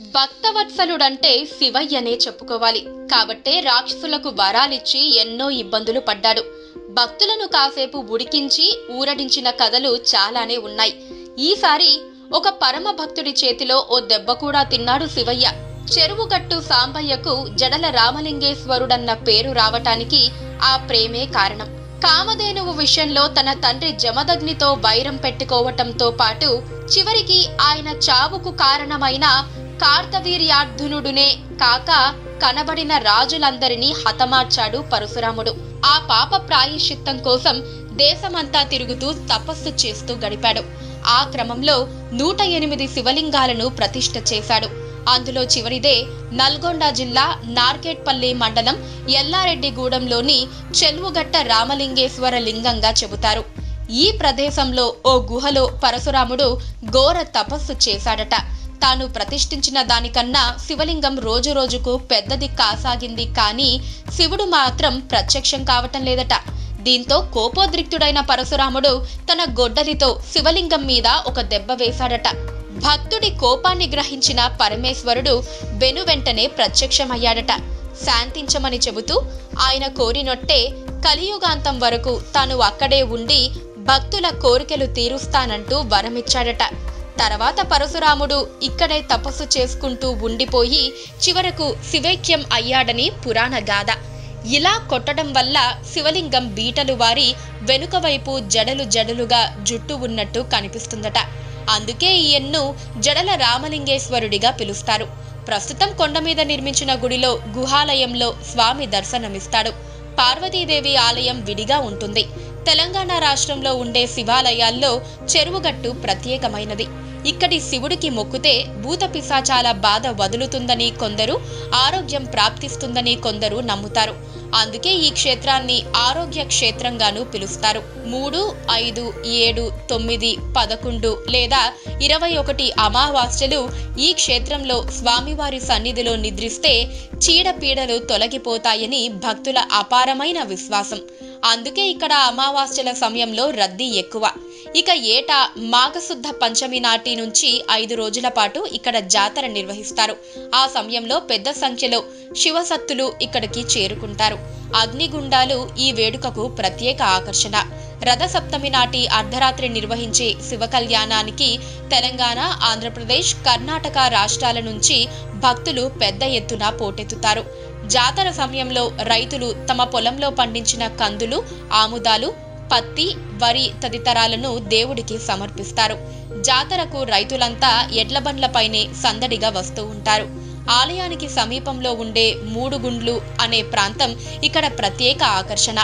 భక్తవత్సలుడంటే శివయ్యనే చెప్పుకోవాలి. కాబట్టే రాక్షసులకు వరాలిచ్చి ఎన్నో ఇబ్బందులు పడ్డాడు. భక్తులను కాసేపు ఉడికించి ఊరడించిన కథలు చాలానే ఉన్నాయి. ఈసారి ఒక పరమ భక్తుడి చేతిలో ఓ దెబ్బ కూడా తిన్నాడు శివయ్య. చెరువుగట్టు సాంబయ్యకు జడల రామలింగేశ్వరుడన్న పేరు రావటానికి ఆ ప్రేమే కారణం. కామధేనువు విషయంలో తన తండ్రి జమదగ్నితో వైరం పెట్టుకోవటంతో పాటు చివరికి ఆయన చావుకు కారణమైన కార్తవీర్యార్ధునుడునే కాక కనబడిన రాజులందరినీ హతమార్చాడు పరశురాముడు. ఆ పాప ప్రాయశ్చిత్తం కోసం దేశమంతా తిరుగుతూ తపస్సు చేస్తూ గడిపాడు. ఆ క్రమంలో నూట ఎనిమిది శివలింగాలను ప్రతిష్ఠ చేశాడు. అందులో చివరిదే నల్గొండ జిల్లా నార్కెట్పల్లి మండలం ఎల్లారెడ్డిగూడెంలోని చెల్వుగట్ట రామలింగేశ్వర లింగంగా చెబుతారు. ఈ ప్రదేశంలో ఓ గుహలో పరశురాముడు ఘోర తపస్సు చేశాడట. తాను ప్రతిష్ఠించిన దానికన్నా శివలింగం రోజు రోజుకు పెద్దది కాసాగింది కానీ శివుడు మాత్రం ప్రత్యక్షం కావటం లేదట. దీంతో కోపోద్రిక్తుడైన పరశురాముడు తన గొడ్డలితో శివలింగం మీద ఒక దెబ్బ వేశాడట. భక్తుడి కోపాన్ని గ్రహించిన పరమేశ్వరుడు వెను వెంటనే ప్రత్యక్షమయ్యాడట. శాంతించమని చెబుతూ ఆయన కోరినొట్టే కలియుగాంతం వరకు తాను అక్కడే ఉండి భక్తుల కోరికలు తీరుస్తానంటూ వరమిచ్చాడట. తర్వాత పరశురాముడు ఇక్కడే తపస్సు చేసుకుంటూ ఉండిపోయి చివరకు శివైక్యం అయ్యాడని పురాణ గాథ. ఇలా కొట్టడం వల్ల శివలింగం బీటలు వారి వెనుక వైపు జడలు జడలుగా జుట్టు ఉన్నట్టు కనిపిస్తుందట. అందుకే ఈయన్ను జడల రామలింగేశ్వరుడిగా పిలుస్తారు. ప్రస్తుతం కొండ మీద నిర్మించిన గుడిలో గుహాలయంలో స్వామి దర్శనమిస్తాడు. పార్వతీదేవి ఆలయం విడిగా ఉంటుంది. తెలంగాణ రాష్ట్రంలో ఉండే శివాలయాల్లో చెరువుగట్టు ప్రత్యేకమైనది. ఇక్కడి శివుడికి మొక్కుతే భూత పిశాచాల బాధ వదులుతుందని కొందరు ఆరోగ్యం ప్రాప్తిస్తుందని కొందరు నమ్ముతారు. అందుకే ఈ క్షేత్రాన్ని ఆరోగ్య క్షేత్రంగాను పిలుస్తారు. మూడు ఐదు ఏడు తొమ్మిది పదకొండు లేదా ఇరవై ఒకటి అమావాస్యలు ఈ క్షేత్రంలో స్వామివారి సన్నిధిలో నిద్రిస్తే చీడపీడలు తొలగిపోతాయని భక్తుల అపారమైన విశ్వాసం. అందుకే ఇక్కడ అమావాస్యల సమయంలో రద్దీ ఎక్కువ. ఇక ఏటా మాఘశుద్ధ పంచమి నాటి నుంచి ఐదు రోజుల పాటు ఇక్కడ జాతర నిర్వహిస్తారు. ఆ సమయంలో పెద్ద సంఖ్యలో శివసత్తులు ఇక్కడికి చేరుకుంటారు. అగ్నిగుండాలు ఈ వేడుకకు ప్రత్యేక ఆకర్షణ. రథసప్తమి నాటి అర్ధరాత్రి నిర్వహించే శివ కళ్యాణానికి తెలంగాణ ఆంధ్రప్రదేశ్ కర్ణాటక రాష్ట్రాల నుంచి భక్తులు పెద్ద ఎత్తున పోటెత్తుతారు. జాతర సమయంలో రైతులు తమ పొలంలో పండించిన కందులు ఆముదాలు పత్తి వరి తదితరాలను దేవుడికి సమర్పిస్తారు. జాతరకు రైతులంతా ఎడ్లబండ్లపైనే సందడిగా వస్తూ ఉంటారు. ఆలయానికి సమీపంలో ఉండే మూడు గుండ్లు అనే ప్రాంతం ఇక్కడ ప్రత్యేక ఆకర్షణ.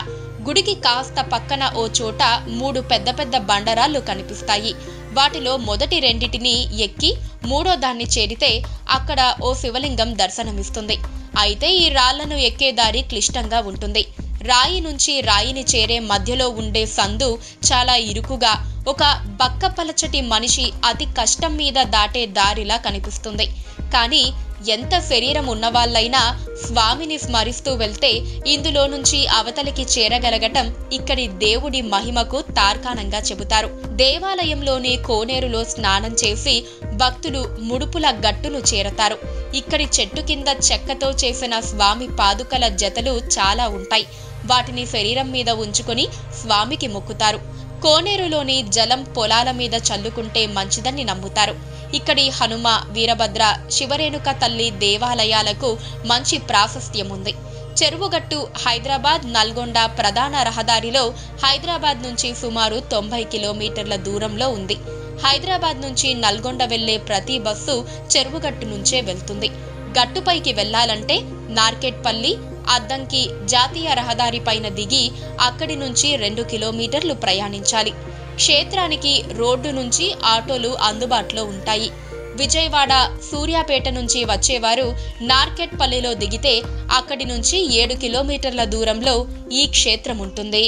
గుడికి కాస్త పక్కన ఓ చోట మూడు పెద్ద పెద్ద బండరాళ్ళు కనిపిస్తాయి. వాటిలో మొదటి రెండిటిని ఎక్కి మూడో దాన్ని చేరితే అక్కడ ఓ శివలింగం దర్శనమిస్తుంది. అయితే ఈ రాళ్ళను ఎక్కే దారి క్లిష్టంగా ఉంటుంది. రాయి నుంచి రాయిని చేరే మధ్యలో ఉండే సందు చాలా ఇరుకుగా ఒక బక్కపలచటి మనిషి అతి కష్టం మీద దాటే దారిలా కనిపిస్తుంది. కానీ ఎంత శరీరం ఉన్నవాళ్ళైనా స్వామిని స్మరిస్తూ వెళ్తే ఇందులో నుంచి అవతలికి చేరగలగటం ఇక్కడి దేవుడి మహిమకు తార్కాణంగా చెబుతారు. దేవాలయంలోని కోనేరులో స్నానం చేసి భక్తులు ముడుపుల గట్టును చేరతారు. ఇక్కడి చెట్టు కింద చెక్కతో చేసిన స్వామి పాదుకల జతలు చాలా ఉంటాయి. వాటిని శరీరం మీద ఉంచుకొని స్వామికి మొక్కుతారు. కోనేరులోని జలం పొలాల మీద చల్లుకుంటే మంచిదని నమ్ముతారు. ఇక్కడి హనుమ వీరభద్ర శివరేణుక తల్లి దేవాలయాలకు మంచి ప్రాశస్త్యం ఉంది చెరువుగట్టు హైదరాబాద్ నల్గొండ ప్రధాన రహదారిలో హైదరాబాద్ నుంచి సుమారు తొంభై కిలోమీటర్ల దూరంలో ఉంది. హైదరాబాద్ నుంచి నల్గొండ వెళ్ళే ప్రతి బస్సు చెరువుగట్టు నుంచే వెళ్తుంది. గట్టుపైకి వెళ్ళాలంటే నార్కెట్పల్లి అద్దంకి జాతీయ రహదారి పైన దిగి అక్కడి నుంచి రెండు కిలోమీటర్లు ప్రయాణించాలి. క్షేత్రానికి రోడ్డు నుంచి ఆటోలు అందుబాటులో ఉంటాయి. విజయవాడ సూర్యాపేట నుంచి వచ్చేవారు నార్కెట్పల్లిలో దిగితే అక్కడి నుంచి ఏడు కిలోమీటర్ల దూరంలో ఈ క్షేత్రం ఉంటుంది.